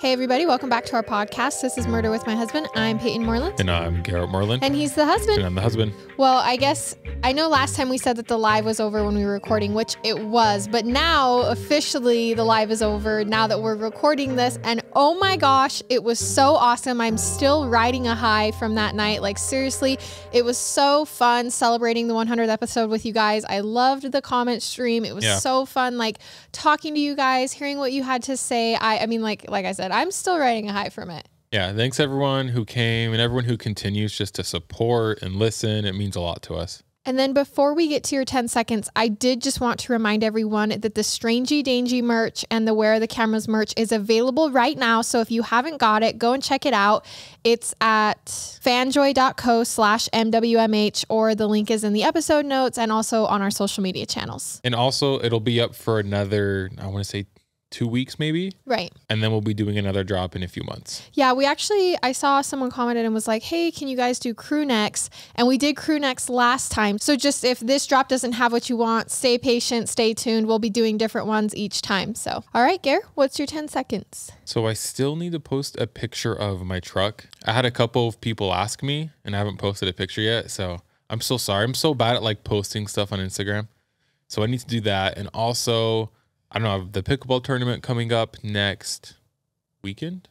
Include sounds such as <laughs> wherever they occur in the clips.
Hey, everybody, welcome back to our podcast. This is Murder with My Husband. I'm Payton Moreland. And I'm Garrett Moreland. And he's the husband. And I'm the husband. Well, I guess I know last time we said that the live was over when we were recording, which it was, but now officially the live is over now that we're recording this. And oh my gosh, it was so awesome. I'm still riding a high from that night. Like, seriously, it was so fun celebrating the 100th episode with you guys. I loved the comment stream. It was Yeah. so fun, like talking to you guys, hearing what you had to say. I, I mean, like, like I said, I'm still riding a high from it. Yeah, thanks everyone who came and everyone who continues just to support and listen. It means a lot to us. And then before we get to your 10 seconds, I did just want to remind everyone that the Strangey Dangy merch and the Where Are the Cameras merch is available right now. So if you haven't got it, go and check it out. It's at fanjoy.co slash MWMH, or the link is in the episode notes and also on our social media channels. And also, it'll be up for another, I want to say two weeks maybe. Right. And then we'll be doing another drop in a few months. Yeah, we actually, I saw someone commented and was like, hey, can you guys do crew necks? And we did crew necks last time. So just if this drop doesn't have what you want, stay patient, stay tuned. We'll be doing different ones each time. So, all right, Gare, what's your 10 seconds? So I still need to post a picture of my truck. I had a couple of people ask me and I haven't posted a picture yet. So I'm so sorry. I'm so bad at like posting stuff on Instagram. So I need to do that. And also, I don't know, the pickleball tournament coming up next weekend.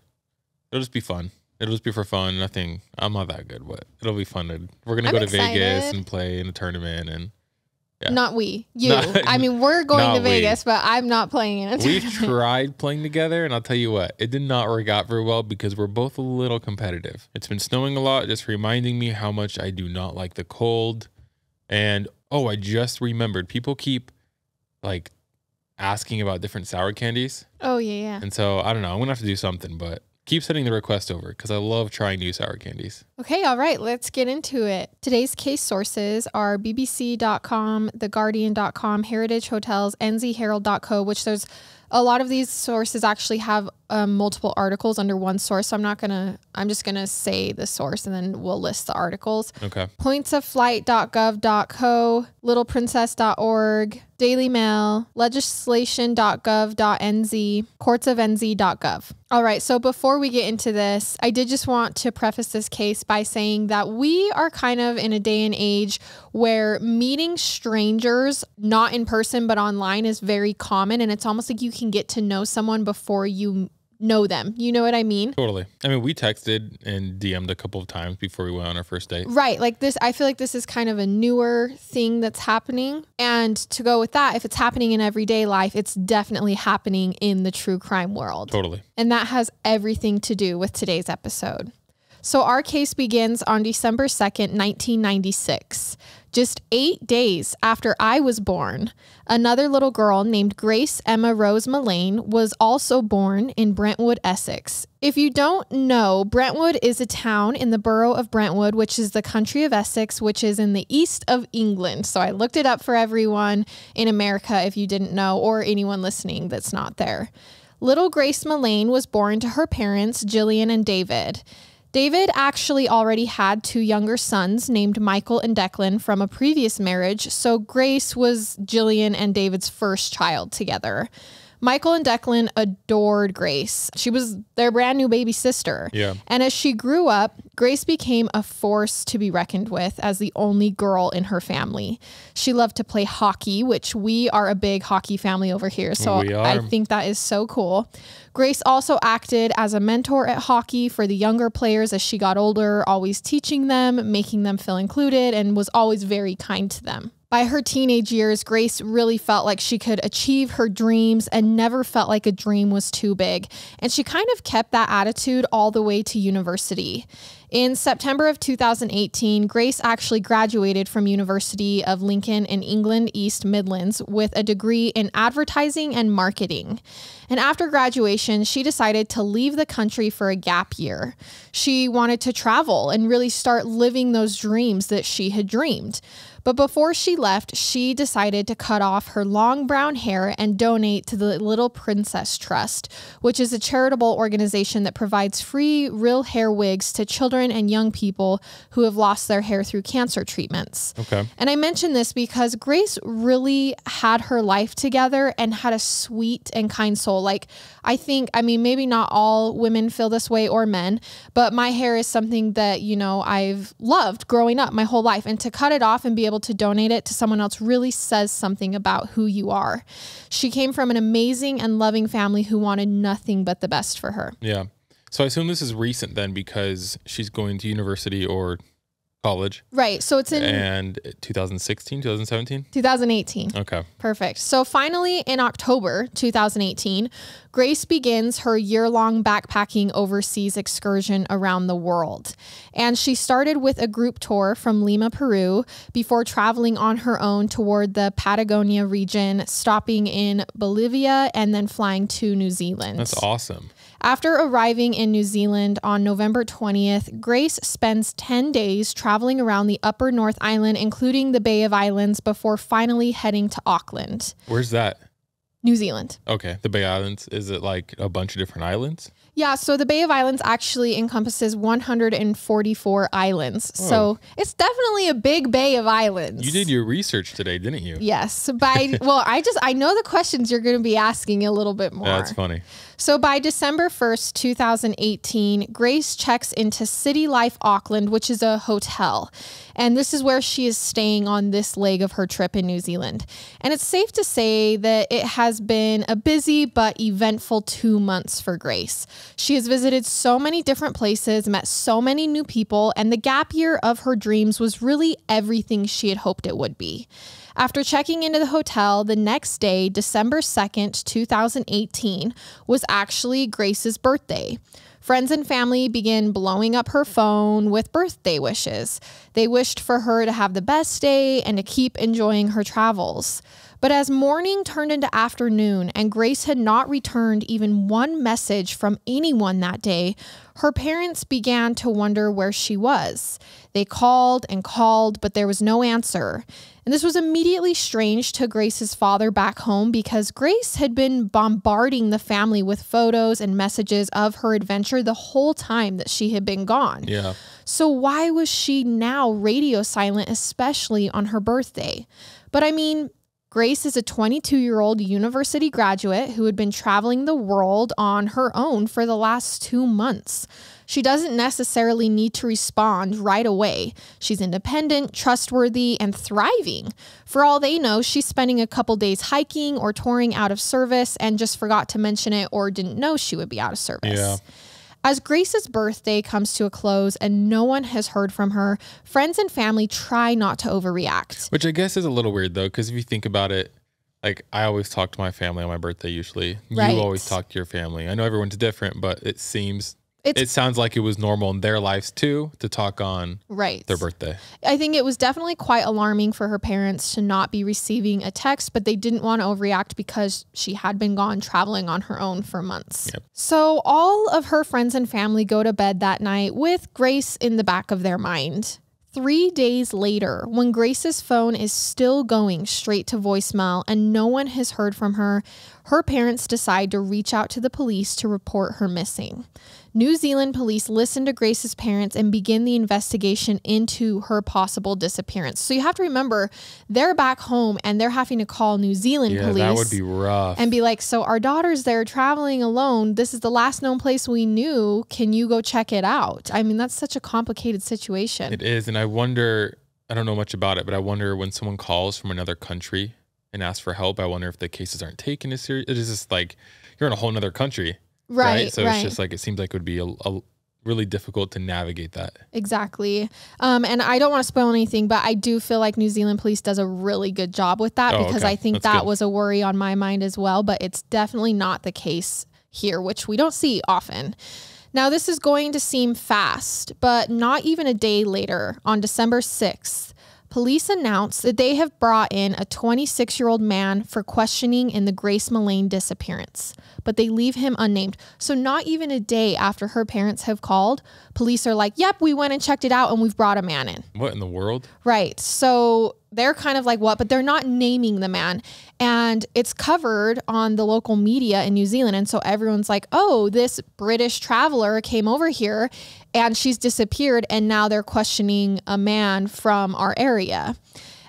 It'll just be fun. It'll just be for fun. Nothing. I'm not that good, but it'll be fun. To, we're gonna I'm go to Vegas and play in a tournament, and Yeah. Not we, <laughs> you. Not- I mean, we're going to we. Vegas, but I'm not playing in it. we've <laughs> tried playing together, and I'll tell you what, it did not work out very well because we're both a little competitive. It's been snowing a lot, just reminding me how much I do not like the cold. And oh, I just remembered, people keep like asking about different sour candies. Oh, yeah, yeah. And so I don't know. I'm gonna have to do something, but keep sending the request over because I love trying new sour candies. Okay, all right, let's get into it. Today's case sources are BBC.com, TheGuardian.com, Heritage Hotels, NZHerald.co, which there's a lot of these sources actually have um, multiple articles under one source. So I'm not gonna, I'm just gonna say the source and then we'll list the articles. Okay. pointsoflight.gov.co, littleprincess.org, Daily Mail, legislation.gov.nz, courtsofnz.gov. All right, so before we get into this, I did just want to preface this case by saying that we are kind of in a day and age where meeting strangers, not in person but online, is very common. And it's almost like you can get to know someone before you know them. You know what I mean? Totally. I mean, we texted and DM'd a couple of times before we went on our first date. Right. Like this, I feel like this is kind of a newer thing that's happening. And to go with that, if it's happening in everyday life, it's definitely happening in the true crime world. Totally. And that has everything to do with today's episode. So, our case begins on December 2nd, 1996. Just eight days after I was born, another little girl named Grace Emma Rose Millane was also born in Brentwood, Essex. If you don't know, Brentwood is a town in the borough of Brentwood, which is the country of Essex, which is in the east of England. So I looked it up for everyone in America if you didn't know, or anyone listening that's not there. Little Grace Millane was born to her parents, Jillian and David. David actually already had two younger sons named Michael and Declan from a previous marriage, so Grace was Jillian and David's first child together. Michael and Declan adored Grace. She was their brand new baby sister. Yeah. And as she grew up, Grace became a force to be reckoned with as the only girl in her family. She loved to play hockey, which we are a big hockey family over here. So I think that is so cool. Grace also acted as a mentor at hockey for the younger players as she got older, always teaching them, making them feel included, and was always very kind to them. By her teenage years, Grace really felt like she could achieve her dreams and never felt like a dream was too big. And she kind of kept that attitude all the way to university. In September of 2018, Grace actually graduated from University of Lincoln in England East Midlands with a degree in advertising and marketing. And after graduation, she decided to leave the country for a gap year. She wanted to travel and really start living those dreams that she had dreamed. But before she left, she decided to cut off her long brown hair and donate to the Little Princess Trust, which is a charitable organization that provides free real hair wigs to children and young people who have lost their hair through cancer treatments. Okay. And I mention this because Grace really had her life together and had a sweet and kind soul. Like, I think, I mean, maybe not all women feel this way or men, but my hair is something that, you know, I've loved growing up my whole life. And to cut it off and be able to donate it to someone else really says something about who you are. She came from an amazing and loving family who wanted nothing but the best for her. Yeah. So I assume this is recent then because she's going to university or college. Right. So it's in And 2016, 2017? 2018. Okay. Perfect. So finally, in October 2018, Grace begins her year long backpacking overseas excursion around the world. And she started with a group tour from Lima, Peru, before traveling on her own toward the Patagonia region, stopping in Bolivia and then flying to New Zealand. That's awesome. After arriving in New Zealand on November 20th, Grace spends 10 days traveling around the upper North Island, including the Bay of Islands, before finally heading to Auckland, Where's that? New Zealand. Okay. The Bay Islands. Is it like a bunch of different islands? Yeah, so the Bay of Islands actually encompasses 144 islands. Oh. So it's definitely a big bay of islands. You did your research today, didn't you? Yes. By well, I just I know the questions you're going to be asking a little bit <laughs> more. That's funny. So by December 1st, 2018, Grace checks into City Life Auckland, which is a hotel. And this is where she is staying on this leg of her trip in New Zealand. And it's safe to say that it has been a busy but eventful two months for Grace. She has visited so many different places, met so many new people, and the gap year of her dreams was really everything she had hoped it would be. After checking into the hotel, the next day, December 2nd, 2018, was actually Grace's birthday. Friends and family began blowing up her phone with birthday wishes. They wished for her to have the best day and to keep enjoying her travels. But as morning turned into afternoon and Grace had not returned even one message from anyone that day, her parents began to wonder where she was. They called and called, but there was no answer. And this was immediately strange to Grace's father back home because Grace had been bombarding the family with photos and messages of her adventure the whole time that she had been gone. Yeah. So why was she now radio silent, especially on her birthday? But I mean, Grace is a 22 year old university graduate who had been traveling the world on her own for the last two months. She doesn't necessarily need to respond right away. She's independent, trustworthy, and thriving. For all they know, she's spending a couple days hiking or touring out of service and just forgot to mention it or didn't know she would be out of service. Yeah. As Grace's birthday comes to a close and no one has heard from her, friends and family try not to overreact. Which I guess is a little weird though, because if you think about it, like I always talk to my family on my birthday usually. Right. You always talk to your family. I know everyone's different, but it seems It's it sounds like it was normal in their lives too to talk on right. their birthday. I think it was definitely quite alarming for her parents to not be receiving a text, but they didn't want to overreact because she had been gone traveling on her own for months. Yep. So all of her friends and family go to bed that night with Grace in the back of their mind. Three days later, when Grace's phone is still going straight to voicemail and no one has heard from her, her parents decide to reach out to the police to report her missing. New Zealand police listen to Grace's parents and begin the investigation into her possible disappearance. So you have to remember, they're back home and they're having to call New Zealand Yeah, police that would be rough. and be like, So our daughter's there traveling alone. This is the last known place we knew. Can you go check it out? I mean, that's such a complicated situation. It is, and I wonder. I don't know much about it, but I wonder when someone calls from another country and asks for help. I wonder if the cases aren't taken as serious. It is just like you're in a whole other country, right? right. So right. it's just like it seems like it would be a, a really difficult to navigate that. Exactly. Um, and I don't want to spoil anything, but I do feel like New Zealand police does a really good job with that Oh, because okay. I think That's that good. was a worry on my mind as well, but it's definitely not the case here, which we don't see often. Now, this is going to seem fast, but not even a day later, on December 6th, police announced that they have brought in a 26 year old man for questioning in the Grace Millane disappearance, but they leave him unnamed. So, not even a day after her parents have called, police are like, Yep, we went and checked it out and we've brought a man in. What in the world? Right. So they're kind of like what, but they're not naming the man. And it's covered on the local media in New Zealand. And so everyone's like, oh, this British traveler came over here and she's disappeared. And now they're questioning a man from our area.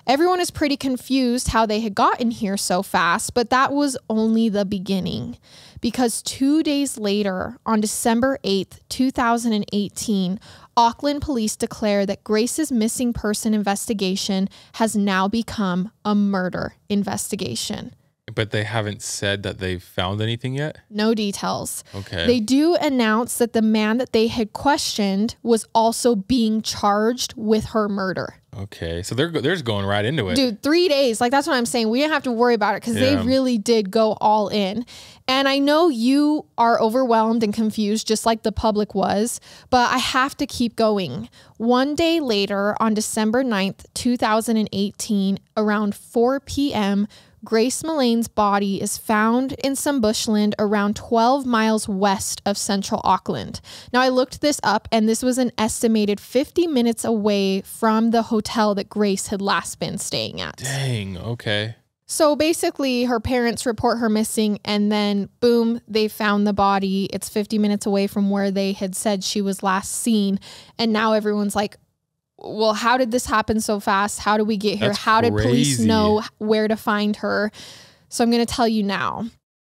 Everyone is pretty confused how they had gotten here so fast, but that was only the beginning. because two days later, on December 8th, 2018, Auckland police declare that Grace's missing person investigation has now become a murder investigation. But they haven't said that they've found anything yet. No details. Okay. They do announce that the man that they had questioned was also being charged with her murder. okay. So they're they're just going right into it. Dude, three days. Like, that's what I'm saying. We didn't have to worry about it because they really did go all in. And I know you are overwhelmed and confused, just like the public was, but I have to keep going. One day later, on December 9th, 2018, around 4 p.m., Grace Millane's body is found in some bushland around 12 miles west of central Auckland. Now, I looked this up, and this was an estimated 50 minutes away from the hotel that Grace had last been staying at. Dang. Okay. So basically, her parents report her missing, and then boom, they found the body. It's 50 minutes away from where they had said she was last seen. And now everyone's like, well, how did this happen so fast? How did we get here? That's how did police know where to find her? So I'm going to tell you now.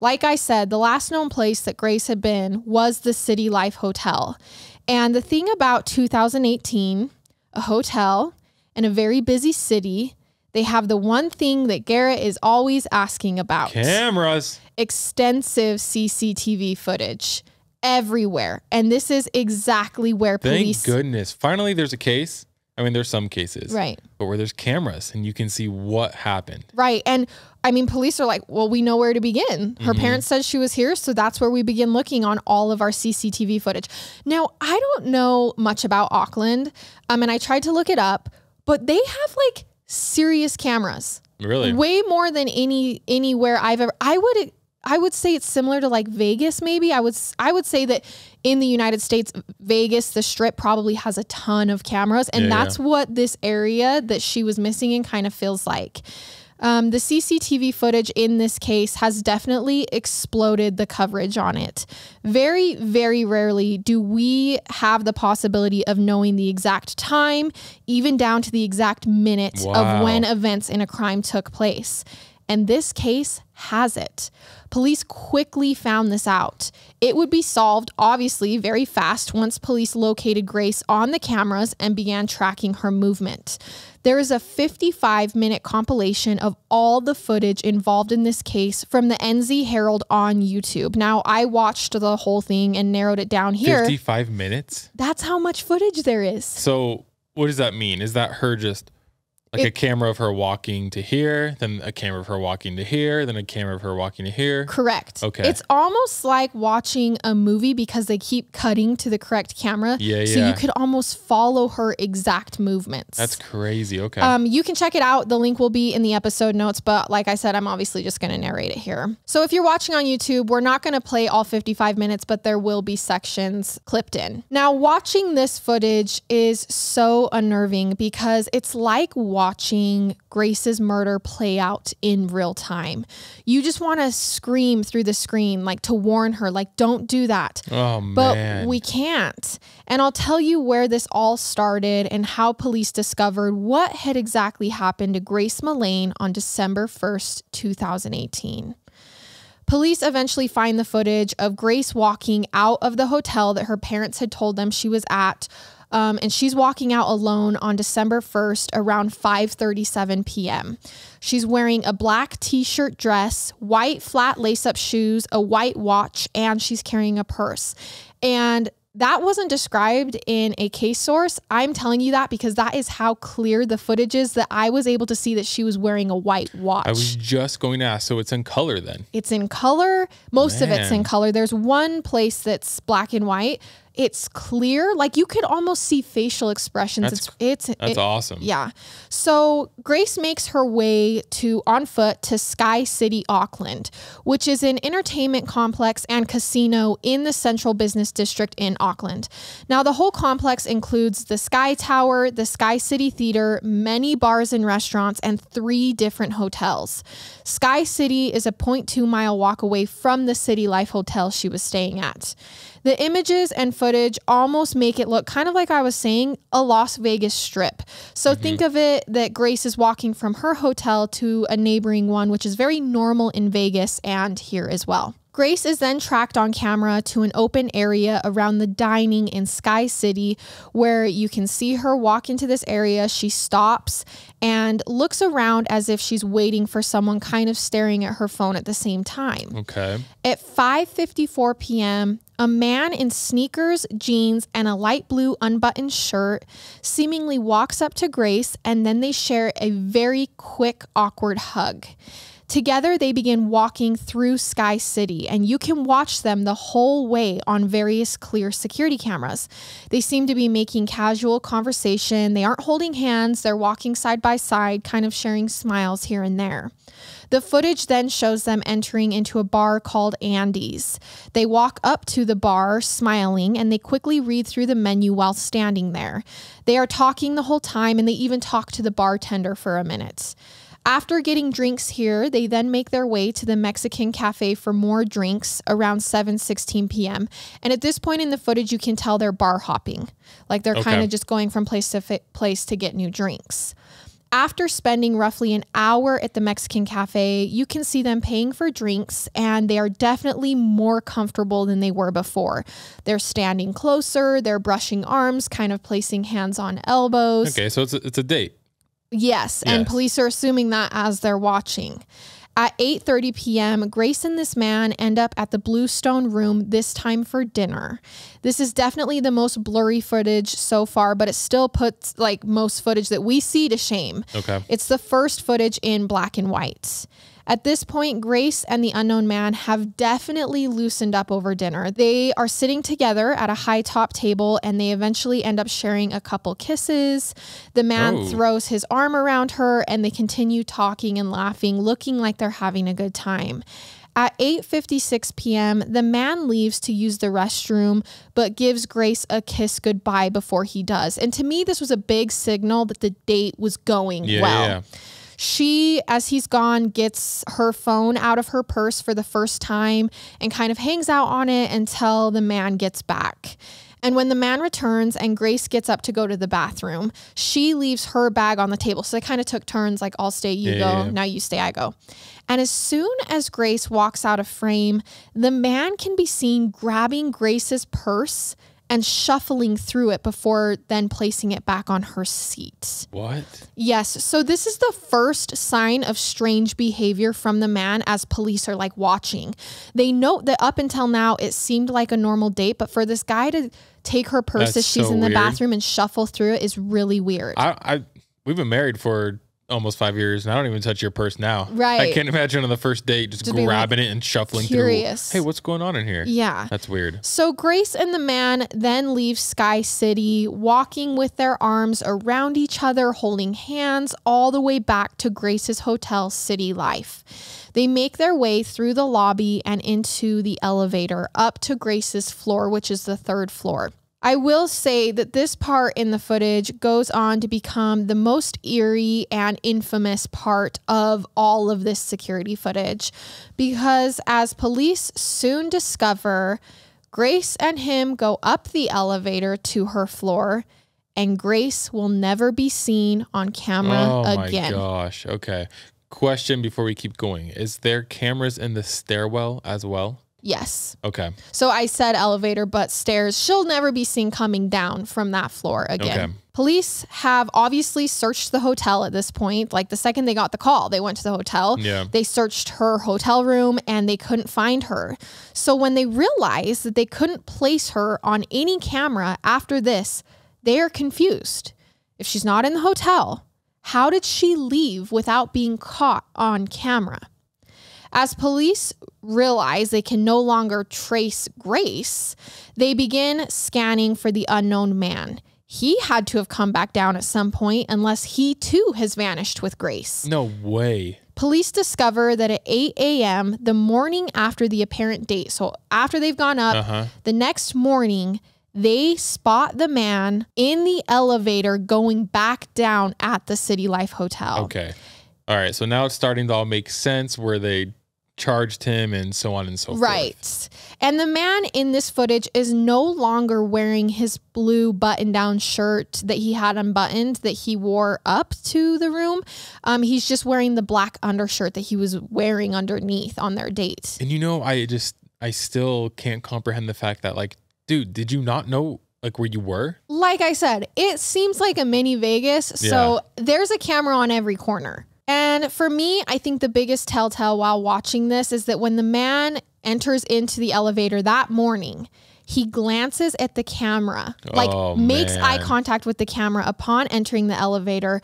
Like I said, the last known place that Grace had been was the City Life Hotel. And the thing about 2018, a hotel in a very busy city, they have the one thing that Garrett is always asking about Cameras. extensive CCTV footage everywhere. And this is exactly where Thank police. Thank goodness. Finally, there's a case. I mean, there's some cases, Right. but where there's cameras and you can see what happened. Right. And I mean, police are like, well, we know where to begin. Her Mhm. parents said she was here. So that's where we begin looking on all of our CCTV footage. Now, I don't know much about Auckland. Um, and I tried to look it up, but they have like serious cameras. Really? way more than any anywhere I've ever. I would I would say it's similar to like Vegas. Maybe I would I would say that in the United States, Vegas, the Strip probably has a ton of cameras, and Yeah, that's what this area that she was missing in kind of feels like. Um, the CCTV footage in this case has definitely exploded the coverage on it. Very, very rarely do we have the possibility of knowing the exact time, even down to the exact minute of when events in a crime took place. And this case has it. Police quickly found this out. It would be solved, obviously, very fast once police located Grace on the cameras and began tracking her movement. There is a 55 minute compilation of all the footage involved in this case from the NZ Herald on YouTube. Now, I watched the whole thing and narrowed it down here. 55 minutes? That's how much footage there is. So, what does that mean? Is that her just like a camera of her walking to here, then a camera of her walking to here, then a camera of her walking to here? Correct. Okay. It's almost like watching a movie because they keep cutting to the correct camera. Yeah, So yeah. you could almost follow her exact movements. That's crazy. Okay. Um, you can check it out. The link will be in the episode notes, but like I said, I'm obviously just going to narrate it here. So if you're watching on YouTube, we're not going to play all 55 minutes, but there will be sections clipped in. Now, watching this footage is so unnerving because it's like watching Grace's murder play out in real time. You just want to scream through the screen, like to warn her, like, don't do that. oh, But man. we can't. And I'll tell you where this all started and how police discovered what had exactly happened to Grace Millane on December 1st, 2018. Police eventually find the footage of Grace walking out of the hotel that her parents had told them she was at. Um, and she's walking out alone on December 1st around 5:37 p.m. She's wearing a black t-shirt dress, white flat lace-up shoes, a white watch, and she's carrying a purse. And that wasn't described in a case source. I'm telling you that because that is how clear the footage is that I was able to see that she was wearing a white watch. I was just going to ask. So it's in color then? It's in color. Most of it's in color. There's one place that's black and white. It's clear. Like you could almost see facial expressions. That's- it's it's That's it- awesome. yeah. So Grace makes her way to on foot to Sky City, Auckland, which is an entertainment complex and casino in the central business district in Auckland. Now, the whole complex includes the Sky Tower, the Sky City Theater, many bars and restaurants, and three different hotels. Sky City is a 0.2 mile walk away from the City Life Hotel she was staying at. The images and footage almost make it look kind of like I was saying, a Las Vegas strip. So mm-hmm. think of it that Grace is walking from her hotel to a neighboring one, which is very normal in Vegas and here as well. Grace is then tracked on camera to an open area around the dining in Sky City where you can see her walk into this area. She stops and looks around as if she's waiting for someone kind of staring at her phone at the same time. Okay. At 5:54 p.m., a man in sneakers, jeans, and a light blue unbuttoned shirt seemingly walks up to Grace and then they share a very quick awkward hug. Together, they begin walking through Sky City, and you can watch them the whole way on various clear security cameras. They seem to be making casual conversation. They aren't holding hands, they're walking side by side, kind of sharing smiles here and there. The footage then shows them entering into a bar called Andy's. They walk up to the bar, smiling, and they quickly read through the menu while standing there. They are talking the whole time, and they even talk to the bartender for a minute. After getting drinks here, they then make their way to the Mexican cafe for more drinks around 7:16 p.m. And at this point in the footage, you can tell they're bar hopping, like they're kind of just going from place to place to get new drinks. After spending roughly an hour at the Mexican cafe, you can see them paying for drinks and they are definitely more comfortable than they were before. They're standing closer, they're brushing arms, kind of placing hands on elbows. Okay. So it's a, it's a date. Yes, and police are assuming that as they're watching. At 8:30 p.m., Grace and this man end up at the Bluestone room this time for dinner. This is definitely the most blurry footage so far, but it still puts like most footage that we see to shame. Okay. It's the first footage in black and white. At this point, Grace and the unknown man have definitely loosened up over dinner. They are sitting together at a high top table and they eventually end up sharing a couple kisses. The man Oh. throws his arm around her and they continue talking and laughing, looking like they're having a good time. At 8:56 p.m., the man leaves to use the restroom but gives Grace a kiss goodbye before he does. And to me this was a big signal that the date was going Yeah. well. yeah. She, as he's gone, gets her phone out of her purse for the first time and kind of hangs out on it until the man gets back. And when the man returns and Grace gets up to go to the bathroom, she leaves her bag on the table. So they kind of took turns like, I'll stay, you Yeah, go. yeah, yeah. Now you stay, I go. And as soon as Grace walks out of frame, the man can be seen grabbing Grace's purse and shuffling through it before then placing it back on her seat. What? Yes. So this is the first sign of strange behavior from the man as police are like watching. They note that up until now it seemed like a normal date, but for this guy to take her purse That's as she's so in the weird. bathroom and shuffle through it is really weird. I, I we've been married for almost five years, and I don't even touch your purse now. Right. I can't imagine on the first date just, Just being, like, grabbing it and shuffling curious. through. Hey, what's going on in here? yeah. That's weird. So Grace and the man then leave Sky City, walking with their arms around each other, holding hands all the way back to Grace's hotel City Life. They make their way through the lobby and into the elevator up to Grace's floor, which is the third floor. I will say that this part in the footage goes on to become the most eerie and infamous part of all of this security footage because, as police soon discover, Grace and him go up the elevator to her floor, and Grace will never be seen on camera again. oh my gosh. Okay. Question before we keep going: Is there cameras in the stairwell as well? Yes. Okay. So I said elevator, but stairs. She'll never be seen coming down from that floor again. Okay. Police have obviously searched the hotel at this point. Like the second they got the call, they went to the hotel. Yeah. They searched her hotel room and they couldn't find her. So when they realized that they couldn't place her on any camera after this, they are confused. If she's not in the hotel, how did she leave without being caught on camera? As police realize they can no longer trace Grace, they begin scanning for the unknown man. He had to have come back down at some point, unless he too has vanished with Grace. No way. Police discover that at 8 a.m., the morning after the apparent date, so after they've gone up, Uh huh. the next morning, they spot the man in the elevator going back down at the City Life Hotel. Okay. All right. So now it's starting to all make sense where they charged him and so on and so forth. Right. And the man in this footage is no longer wearing his blue button down shirt that he had unbuttoned that he wore up to the room. Um, he's just wearing the black undershirt that he was wearing underneath on their date. And you know, I just I still can't comprehend the fact that like, dude, did you not know like where you were? Like I said, it seems like a mini Vegas. So there's a camera on every corner. And for me, I think the biggest telltale while watching this is that when the man enters into the elevator that morning, he glances at the camera, like Oh, makes eye contact with the camera upon entering the elevator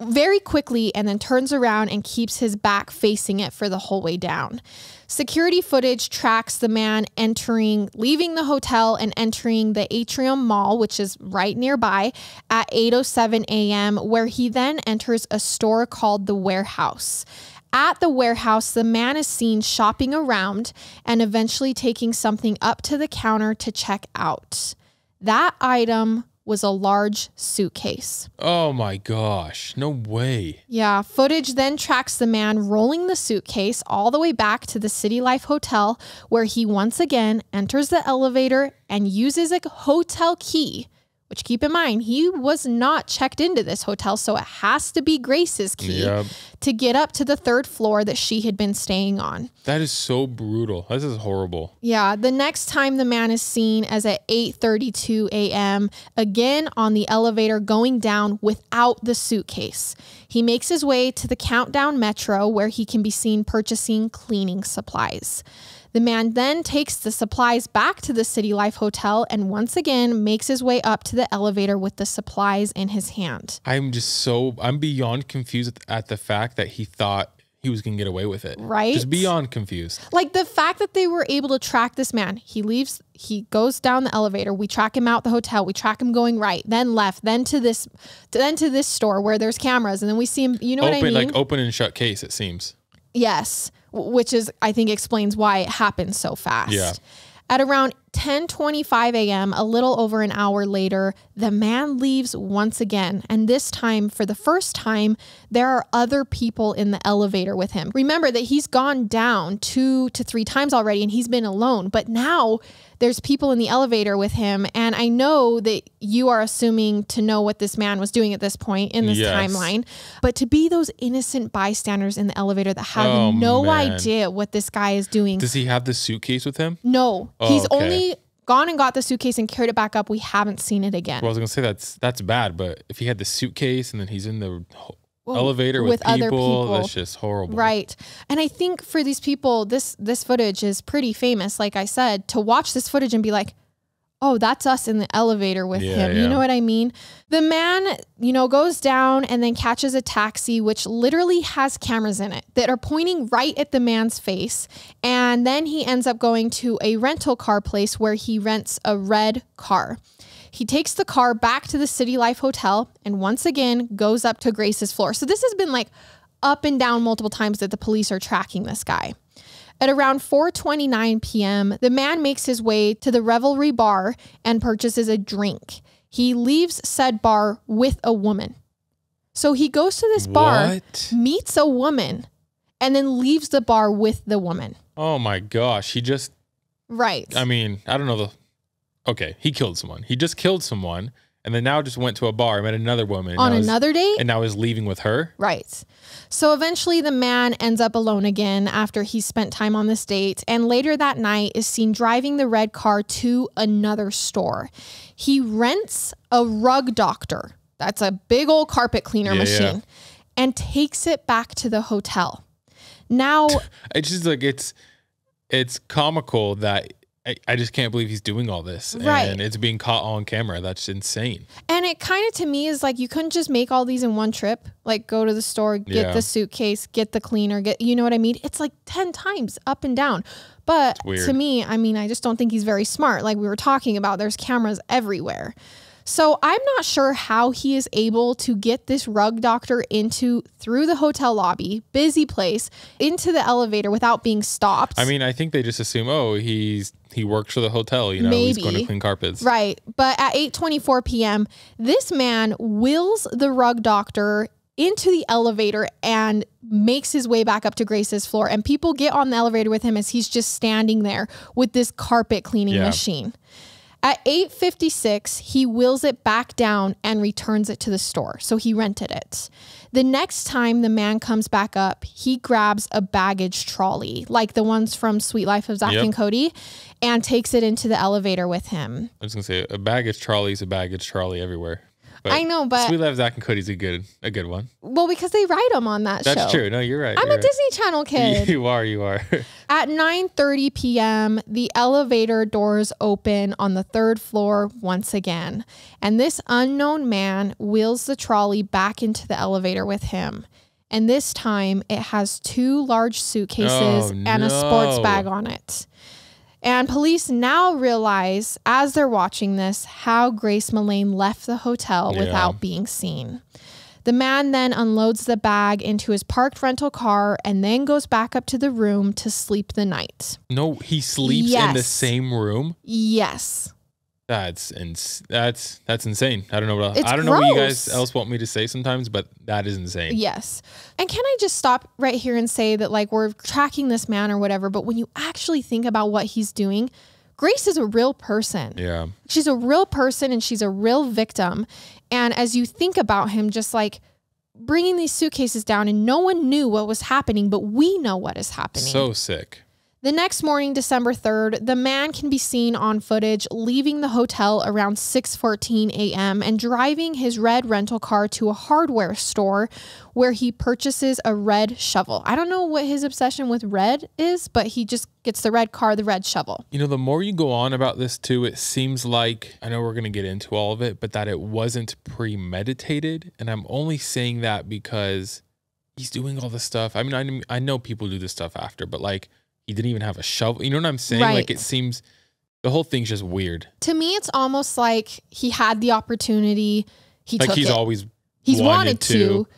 very quickly and then turns around and keeps his back facing it for the whole way down. Security footage tracks the man entering, leaving the hotel and entering the Atrium Mall, which is right nearby, at 8:07 a.m., where he then enters a store called the Warehouse. At the warehouse, the man is seen shopping around and eventually taking something up to the counter to check out. That item was a large suitcase. Oh my gosh. No way. Yeah, footage then tracks the man rolling the suitcase all the way back to the City Life Hotel, where he once again enters the elevator and uses a hotel key. Which keep in mind, he was not checked into this hotel, so it has to be Grace's key Yep. to get up to the third floor that she had been staying on. That is so brutal. This is horrible. Yeah, the next time the man is seen as at 8:32 a.m. again on the elevator going down without the suitcase. He makes his way to the Countdown Metro where he can be seen purchasing cleaning supplies. The man then takes the supplies back to the City Life Hotel and once again makes his way up to the elevator with the supplies in his hand. I'm just so I'm beyond confused at the fact that he thought he was gonna get away with it. Right? Just beyond confused. Like the fact that they were able to track this man, he leaves, he goes down the elevator. We track him out the hotel. We track him going right, then left, then to this, then to this store where there's cameras, and then we see him. You know open what I mean? like open and shut case, it seems. Yes, which is I think explains why it happens so fast. Yeah. At around 10:25 a.m., a little over an hour later, the man leaves once again, and this time for the first time, there are other people in the elevator with him. Remember that he's gone down 2 to 3 times already and he's been alone, but now there's people in the elevator with him, and I know that you are assuming to know what this man was doing at this point in this Yes. timeline, but to be those innocent bystanders in the elevator that have Oh, no man. idea what this guy is doing. Does he have the suitcase with him? no, Oh, he's okay. only gone and got the suitcase and carried it back up. We haven't seen it again. Well, I was gonna say that's that's bad, but if he had the suitcase and then he's in the Well, elevator with, with people, other people. that's just horrible. Right. And I think for these people, this this footage is pretty famous. Like I said, to watch this footage and be like, oh, that's us in the elevator with Yeah, him. You know what I mean? The man, you know, goes down and then catches a taxi, which literally has cameras in it that are pointing right at the man's face. And then he ends up going to a rental car place where he rents a red car. He takes the car back to the City Life Hotel and once again goes up to Grace's floor. So this has been like up and down multiple times that the police are tracking this guy. At around 4:29 p.m., the man makes his way to the Revelry bar and purchases a drink. He leaves said bar with a woman. So he goes to this bar, What? meets a woman, and then leaves the bar with the woman. Oh my gosh. He just Right. I mean, I don't know the Okay, he killed someone. He just killed someone and then now just went to a bar, met another woman. On is- another date? and now is leaving with her. Right. So eventually the man ends up alone again after he spent time on this date and later that night is seen driving the red car to another store. He rents a rug doctor. That's a big old carpet cleaner Yeah, machine yeah. and takes it back to the hotel. Now, <laughs> It's just like it's it's comical that I, I just can't believe he's doing all this. Right. And it's being caught on camera. That's insane. and it kind of to me is like you couldn't just make all these in one trip, like go to the store, get Yeah. the suitcase, get the cleaner, get you know what I mean? It's like 10 times up and down. But to me, I mean, I just don't think he's very smart. Like we were talking about, there's cameras everywhere. So I'm not sure how he is able to get this rug doctor into through the hotel lobby, busy place, into the elevator without being stopped. I mean, I think they just assume, oh, he's he works for the hotel, you know, he's going to clean carpets. Right. But at 8:24 p.m., this man wills the rug doctor into the elevator and makes his way back up to Grace's floor and people get on the elevator with him as he's just standing there with this carpet cleaning Yeah. machine. At 8:56, he wheels it back down and returns it to the store. So he rented it. The next time the man comes back up, he grabs a baggage trolley, like the ones from Sweet Life of Zach Yep. and Cody, and takes it into the elevator with him. I was gonna say a baggage trolley is a baggage trolley everywhere. But I know, but Sweet Life Zach and Cody's a good a good one. well, because they ride them on that That's show. That's true. No, you're right. I'm you're a Disney Channel <laughs> right. kid. You are. You are. <laughs> At 9:30 p.m., the elevator doors open on the third floor once again, and this unknown man wheels the trolley back into the elevator with him. And this time it has two large suitcases Oh, and a sports bag on it. And police now realize, as they're watching this, how Grace Millane left the hotel Yeah. without being seen. The man then unloads the bag into his parked rental car and then goes back up to the room to sleep the night. no, he sleeps in the same room. Yes. That's ins- that's that's insane. I don't know what It's I don't know what you guys else want me to say sometimes, but that is insane. Yes. And can I just stop right here and say that, like, we're tracking this man or whatever, but when you actually think about what he's doing, Grace is a real person. Yeah. She's a real person and she's a real victim. And as you think about him, just like bringing these suitcases down, and no one knew what was happening, but we know what is happening. So sick. The next morning, December 3rd, the man can be seen on footage leaving the hotel around 6:14 a.m. and driving his red rental car to a hardware store where he purchases a red shovel. I don't know what his obsession with red is, but he just gets the red car, the red shovel. You know, the more you go on about this too, it seems like I know we're gonna get into all of it, but that it wasn't premeditated, and I'm only saying that because he's doing all this stuff. I mean, I I know people do this stuff after, but like he didn't even have a shovel. You know what I'm saying? Like it seems the whole thing's just weird. To me, it's almost like he had the opportunity, he Like took he's it. always he's wanted, wanted to, to.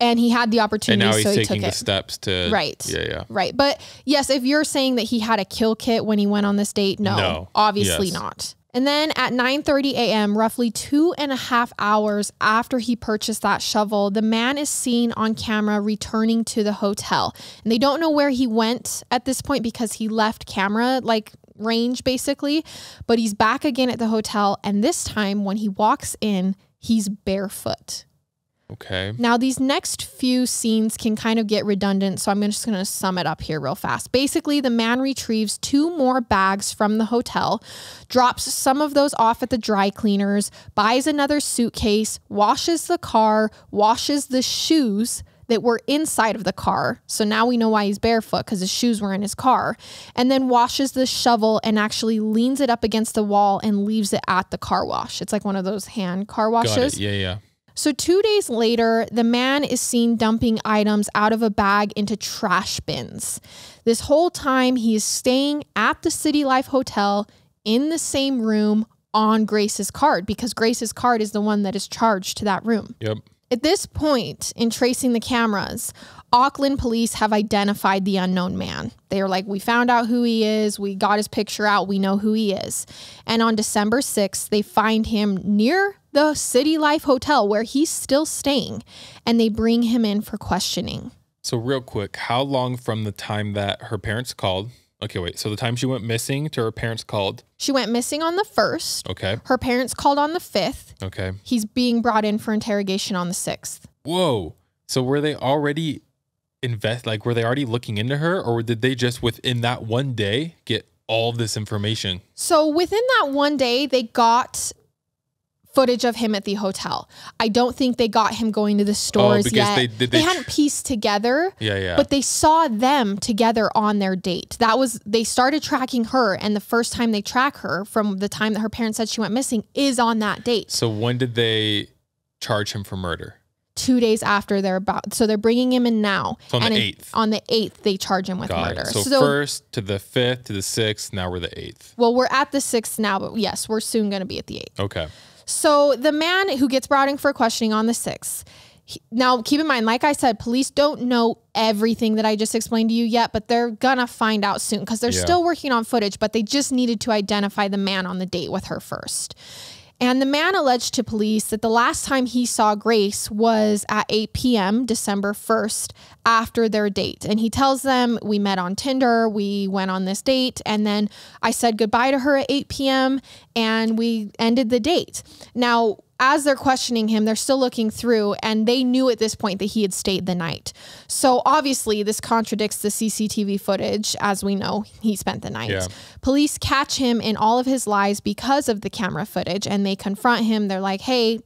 and he had the opportunity. and now he's so he took taking the it. steps to Right. Yeah, yeah. Right. But yes, if you're saying that he had a kill kit when he went on this date, no, No. obviously Yes. not. And then at 9:30 a.m., roughly two and a half hours after he purchased that shovel, the man is seen on camera returning to the hotel. And they don't know where he went at this point because he left camera like range basically. But he's back again at the hotel, and this time when he walks in, he's barefoot. Okay. Now, these next few scenes can kind of get redundant, so I'm just going to sum it up here real fast. Basically, the man retrieves two more bags from the hotel, drops some of those off at the dry cleaners, buys another suitcase, washes the car, washes the shoes that were inside of the car. So now we know why he's barefoot because his shoes were in his car. And then washes the shovel and actually leans it up against the wall and leaves it at the car wash. It's like one of those hand car Got washes. it. Yeah, yeah. So, two days later, the man is seen dumping items out of a bag into trash bins. This whole time, he is staying at the City Life Hotel in the same room on Grace's card because Grace's card is the one that is charged to that room. Yep. At this point, in tracing the cameras, Auckland police have identified the unknown man. They are like, we found out who he is, we got his picture out, we know who he is. And on December 6th, they find him near the City Life Hotel where he's still staying, and they bring him in for questioning. So real quick, how long from the time that her parents called? Okay, wait. So the time she went missing to her parents called. She went missing on the 1st. Okay. Her parents called on the 5th. Okay. He's being brought in for interrogation on the 6th. Whoa. So were they already invest like were they already looking into her or did they just within that one day get all this information? So within that one day, they got footage of him at the hotel. I don't think they got him going to the oh, stores because yet. they- They, they hadn't pieced together. Yeah, yeah. But they saw them together on their date. That was they started tracking her, and the first time they track her from the time that her parents said she went missing is on that date. so when did they charge him for murder? Two days after they're about, so they're bringing him in now. So on the and in- 8th. on the eighth, they charge him with Got murder. it. So, first to the fifth to the sixth, now we're the eighth. well, we're at the sixth now, but yes, we're soon going to be at the eighth. Okay. So the man who gets brought in for questioning on the 6th. he- now, keep in mind, like I said, police don't know everything that I just explained to you yet, but they're gonna find out soon because they're Yeah. still working on footage, but they just needed to identify the man on the date with her first. And the man alleged to police that the last time he saw Grace was at 8 p.m., December 1st, after their date. And he tells them, We met on Tinder, we went on this date, and then I said goodbye to her at 8 p.m., and we ended the date. Now, as they're questioning him, they're still looking through, and they knew at this point that he had stayed the night. So obviously, this contradicts the CCTV footage. As we know, he spent the night. Yeah. Police catch him in all of his lies because of the camera footage, and they confront him. They're like, hey,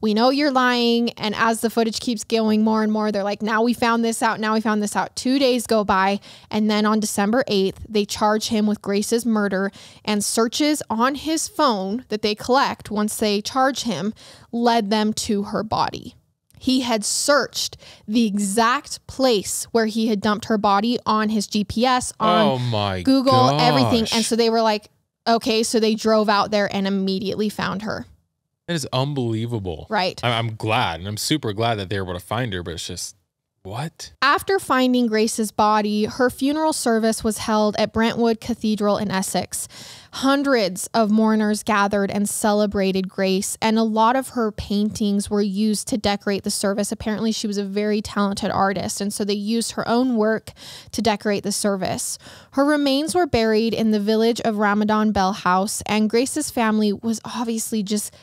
we know you're lying. And as the footage keeps going more and more, they're like, now we found this out. Now we found this out. Two days go by. And then on December 8th, they charge him with Grace's murder and searches on his phone that they collect once they charge him led them to her body. He had searched the exact place where he had dumped her body on his GPS, oh on oh my Google, everything. And so they were like, okay, so they drove out there and immediately found her. That is unbelievable. Right. I- I'm glad, and I'm super glad that they were able to find her. But it's just what? After finding Grace's body, her funeral service was held at Brentwood Cathedral in Essex. Hundreds of mourners gathered and celebrated Grace, and a lot of her paintings were used to decorate the service. Apparently, she was a very talented artist, and so they used her own work to decorate the service. Her remains were buried in the village of Ramsden Bellhouse, and Grace's family was obviously just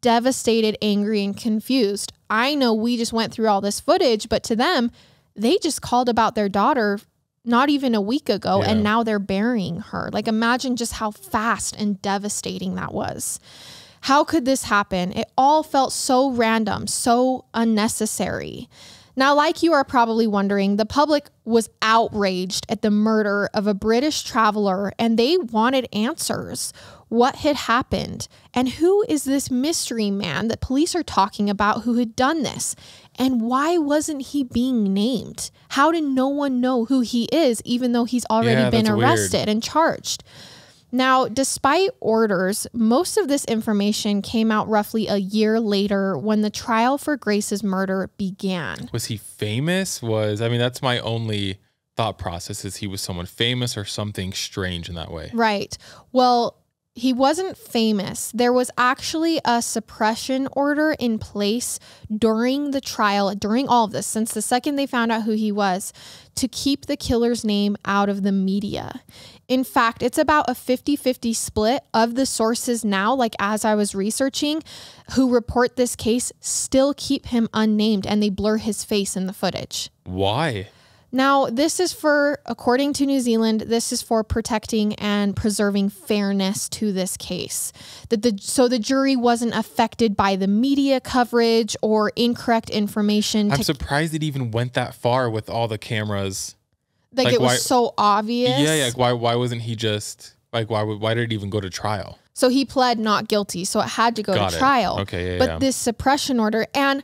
devastated, angry, and confused. I know we just went through all this footage, but to them, they just called about their daughter not even a week ago and now they're burying her. Like imagine just how fast and devastating that was. How could this happen? It all felt so random, so unnecessary. Now, like you are probably wondering, the public was outraged at the murder of a British traveler and they wanted answers. What had happened? And who is this mystery man that police are talking about who had done this? And why wasn't he being named? How did no one know who he is, even though he's already Yeah, been that's weird. arrested and charged? Now, despite orders, most of this information came out roughly a year later when the trial for Grace's murder began. Was he famous? Was I mean, that's my only thought process is he was someone famous or something strange in that way. Right. Well, he wasn't famous. There was actually a suppression order in place during the trial, during all of this, since the second they found out who he was, to keep the killer's name out of the media. In fact, it's about a 50 50 split of the sources now, like as I was researching, who report this case still keep him unnamed and they blur his face in the footage. Why? Now, this is for, according to New Zealand, this is for protecting and preserving fairness to this case. That the so the jury wasn't affected by the media coverage or incorrect information. I'm surprised it even went that far with all the cameras. like, like, it was so obvious. Yeah, yeah. Like why? Why wasn't he just like why? Why did it even go to trial? So he pled not guilty, so it had to go Got to it. trial. Okay, yeah, but yeah. this suppression order and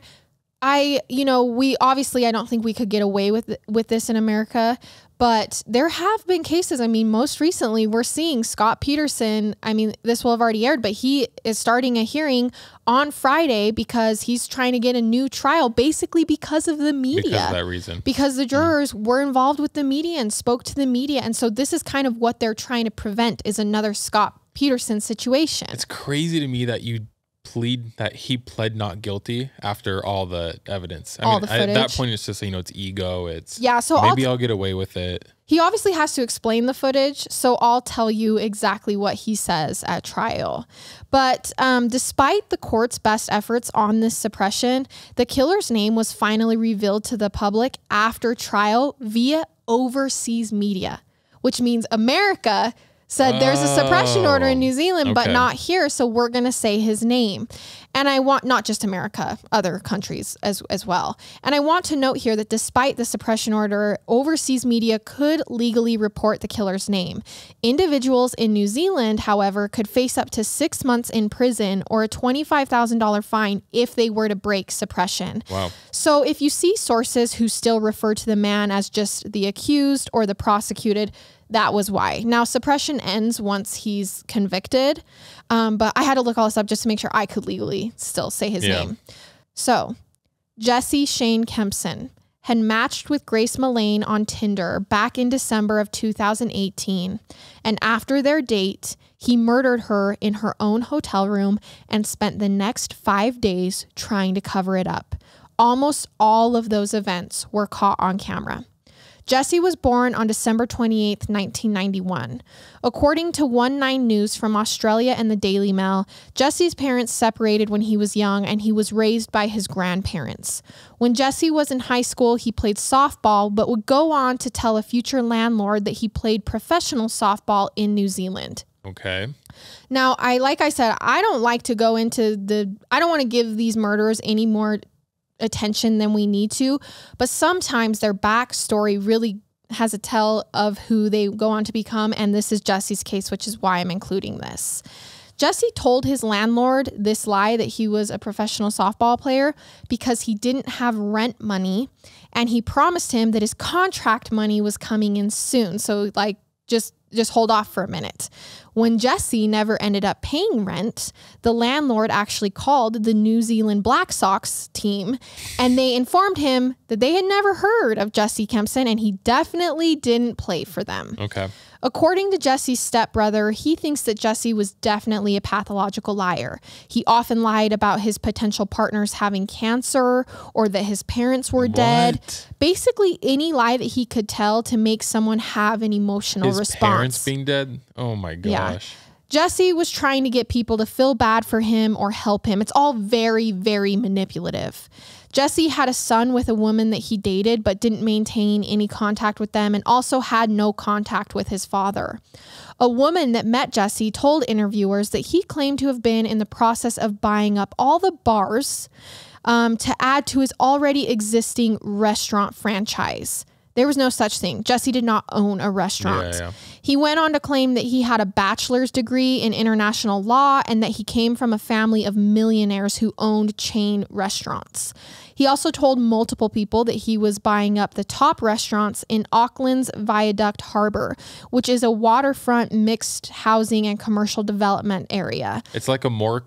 I, you know, we obviously I don't think we could get away with with this in America, but there have been cases. I mean, most recently we're seeing Scott Peterson. I mean, this will have already aired, but he is starting a hearing on Friday because he's trying to get a new trial, basically because of the media Because of that reason. because the mm. jurors were involved with the media and spoke to the media and so this is kind of what they're trying to prevent is another Scott Peterson situation. It's crazy to me that you plead that he pled not guilty after all the evidence. I All mean, the I- at that point, it's just you know, it's ego. It's yeah, so I'll maybe I'll get away with it. He obviously has to explain the footage, so I'll tell you exactly what he says at trial. But um, despite the court's best efforts on this suppression, the killer's name was finally revealed to the public after trial via overseas media, which means America said there's a suppression order in Oh, New Zealand, but not here, so we're going to say his name. And I want not just America, other countries as as well. And I want to note here that despite the suppression order, overseas media could legally report the killer's name. Individuals in New Zealand, however, could face up to 6 months in prison or a $25,000 fine if they were to break suppression. Wow. So if you see sources who still refer to the man as just the accused or the prosecuted, that was why. Now, suppression ends once he's convicted, um, but I had to look all this up just to make sure I could legally still say his Yeah. name. So, Jesse Shane Kempson had matched with Grace Millane on Tinder back in December of 2018. And after their date, he murdered her in her own hotel room and spent the next five days trying to cover it up. Almost all of those events were caught on camera. Jesse was born on December 28, 1991. According to One Nine News from Australia and the Daily Mail, Jesse's parents separated when he was young and he was raised by his grandparents. When Jesse was in high school, he played softball, but would go on to tell a future landlord that he played professional softball in New Zealand. Okay. Now, I like I said, I don't like to go into the I don't want to give these murderers any more attention than we need to, but sometimes their backstory really has a tell of who they go on to become, and this is Jesse's case, which is why I'm including this. Jesse told his landlord this lie that he was a professional softball player because he didn't have rent money and he promised him that his contract money was coming in soon. So like just just hold off for a minute. When Jesse never ended up paying rent, the landlord actually called the New Zealand Black Sox team and they informed him that they had never heard of Jesse Kempson and he definitely didn't play for them. Okay. According to Jesse's stepbrother, he thinks that Jesse was definitely a pathological liar. He often lied about his potential partners having cancer or that his parents were dead. Basically, any lie that he could tell to make someone have an emotional His response. parents being dead. Oh my gosh. Yeah. gosh. Jesse was trying to get people to feel bad for him or help him. It's all very, very manipulative. Jesse had a son with a woman that he dated, but didn't maintain any contact with them and also had no contact with his father. A woman that met Jesse told interviewers that he claimed to have been in the process of buying up all the bars um, to add to his already existing restaurant franchise. There was no such thing. Jesse did not own a restaurant. Yeah, yeah. He went on to claim that he had a bachelor's degree in international law and that he came from a family of millionaires who owned chain restaurants. He also told multiple people that he was buying up the top restaurants in Auckland's Viaduct Harbor, which is a waterfront mixed housing and commercial development area. It's like a more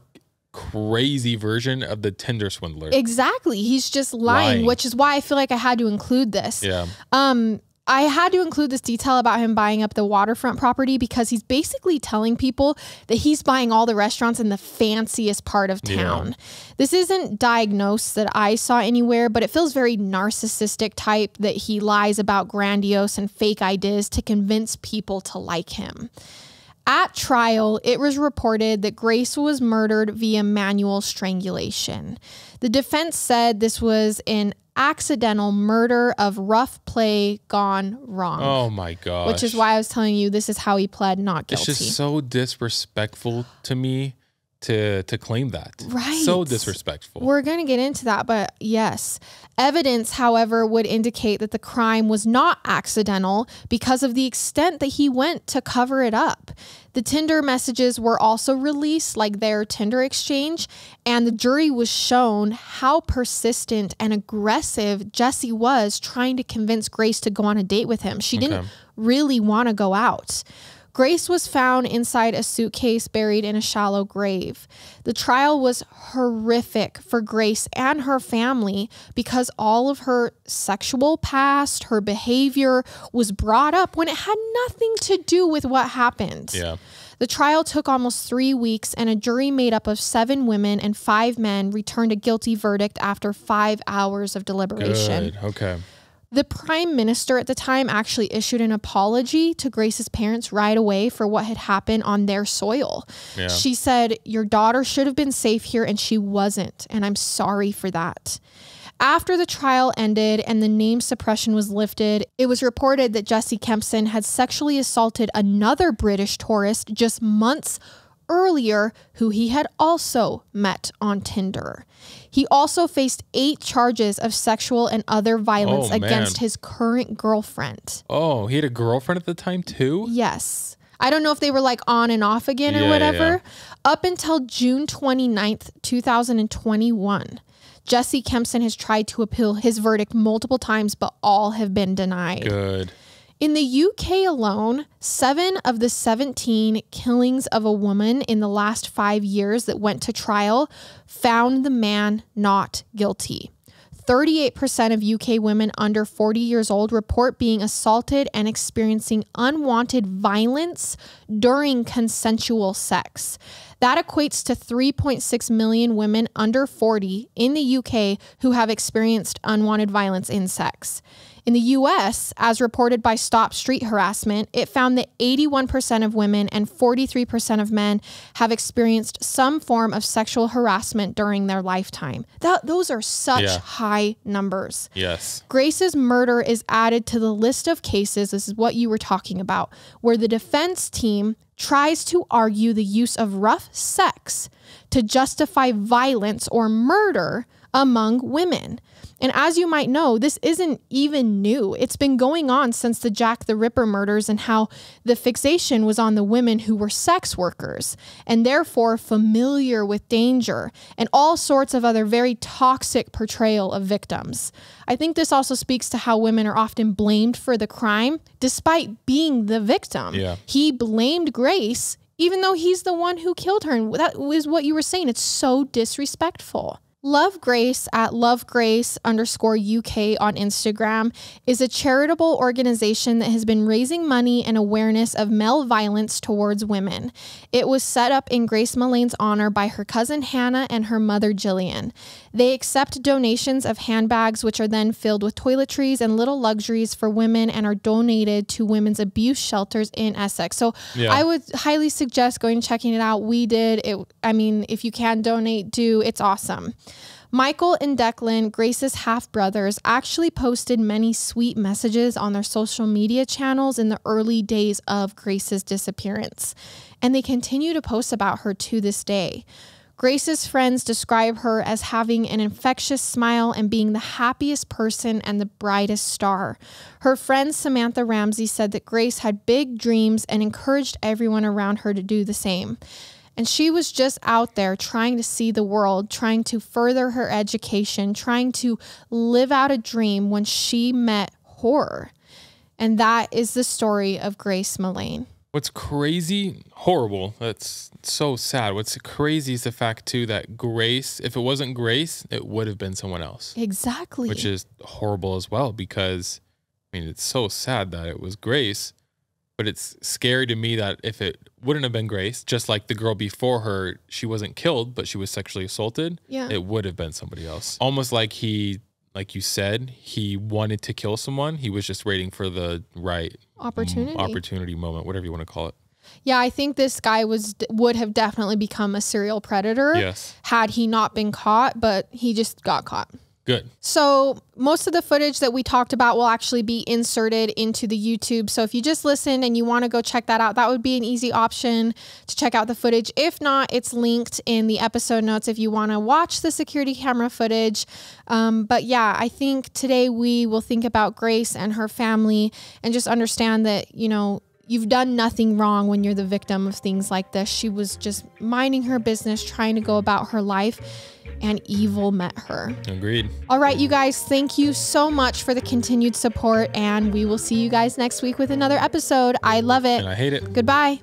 crazy version of the Tinder swindler. Exactly. He's just lying, Lying. which is why I feel like I had to include this. yeah. Um, I had to include this detail about him buying up the waterfront property because he's basically telling people that he's buying all the restaurants in the fanciest part of Yeah. town. This isn't diagnosed that I saw anywhere, but it feels very narcissistic type that he lies about grandiose and fake ideas to convince people to like him. At trial, it was reported that Grace was murdered via manual strangulation. The defense said this was an accidental murder of rough play gone wrong, Oh my god! which is why I was telling you this is how he pled not guilty. it's just so disrespectful to me to to claim that. Right. So disrespectful. We're going to get into that, but yes. Evidence, however, would indicate that the crime was not accidental because of the extent that he went to cover it up. The Tinder messages were also released, like their Tinder exchange, and the jury was shown how persistent and aggressive Jesse was trying to convince Grace to go on a date with him. She didn't really want to go out. Grace was found inside a suitcase buried in a shallow grave. The trial was horrific for Grace and her family because all of her sexual past, her behavior was brought up when it had nothing to do with what happened. yeah. The trial took almost three weeks, and a jury made up of seven women and five men returned a guilty verdict after five hours of deliberation. Good. Okay. The prime minister at the time actually issued an apology to Grace's parents right away for what had happened on their soil. Yeah. She said, Your daughter should have been safe here and she wasn't, and I'm sorry for that. After the trial ended and the name suppression was lifted, it was reported that Jesse Kempson had sexually assaulted another British tourist just months earlier who he had also met on Tinder. He also faced eight charges of sexual and other violence Oh, against his current girlfriend. Oh, he had a girlfriend at the time too? Yes. I don't know if they were like on and off again or yeah, whatever. yeah. Up until June 29th, 2021, Jesse Kempson has tried to appeal his verdict multiple times, but all have been denied. Good. In the UK alone, seven of the 17 killings of a woman in the last five years that went to trial found the man not guilty. 38% of UK women under 40 years old report being assaulted and experiencing unwanted violence during consensual sex. That equates to 3.6 million women under 40 in the UK who have experienced unwanted violence in sex. In the US, as reported by Stop Street Harassment, it found that 81% of women and 43% of men have experienced some form of sexual harassment during their lifetime. That, those are such Yeah. high numbers. Yes. Grace's murder is added to the list of cases, this is what you were talking about, where the defense team tries to argue the use of rough sex to justify violence or murder among women. And as you might know, this isn't even new. It's been going on since the Jack the Ripper murders and how the fixation was on the women who were sex workers and therefore familiar with danger and all sorts of other very toxic portrayal of victims. I think this also speaks to how women are often blamed for the crime despite being the victim. Yeah. He blamed Grace even though he's the one who killed her. And that was what you were saying. It's so disrespectful. Love Grace at Love Grace underscore UK on Instagram is a charitable organization that has been raising money and awareness of male violence towards women. It was set up in Grace Millane's honor by her cousin Hannah and her mother Gillian. They accept donations of handbags, which are then filled with toiletries and little luxuries for women and are donated to women's abuse shelters in Essex. So Yeah. I would highly suggest going and checking it out. We did it. I mean, if you can donate, do. It's awesome. Michael and Declan, Grace's half brothers, actually posted many sweet messages on their social media channels in the early days of Grace's disappearance. And they continue to post about her to this day. Grace's friends describe her as having an infectious smile and being the happiest person and the brightest star. Her friend Samantha Ramsey said that Grace had big dreams and encouraged everyone around her to do the same. And she was just out there trying to see the world, trying to further her education, trying to live out a dream when she met horror. And that is the story of Grace Millane. What's crazy, horrible, that's so sad. What's crazy is the fact, too, that Grace, if it wasn't Grace, it would have been someone else, Exactly. which is horrible as well because, I mean, it's so sad that it was Grace, but it's scary to me that if it wouldn't have been Grace, just like the girl before her, she wasn't killed, but she was sexually assaulted, Yeah. it would have been somebody else. Almost like he, like you said, he wanted to kill someone. He was just waiting for the right Opportunity. opportunity moment, whatever you want to call it. Yeah, I think this guy was would have definitely become a serial predator Yes. had he not been caught, but he just got caught. Good. So, most of the footage that we talked about will actually be inserted into the YouTube. So, if you just listened and you want to go check that out, that would be an easy option to check out the footage. If not, it's linked in the episode notes if you want to watch the security camera footage. Um, but yeah, I think today we will think about Grace and her family and just understand that, you know, You've done nothing wrong when you're the victim of things like this. She was just minding her business, trying to go about her life, and evil met her. Agreed. All right, you guys, thank you so much for the continued support, and we will see you guys next week with another episode. I love And it. I hate it. Goodbye.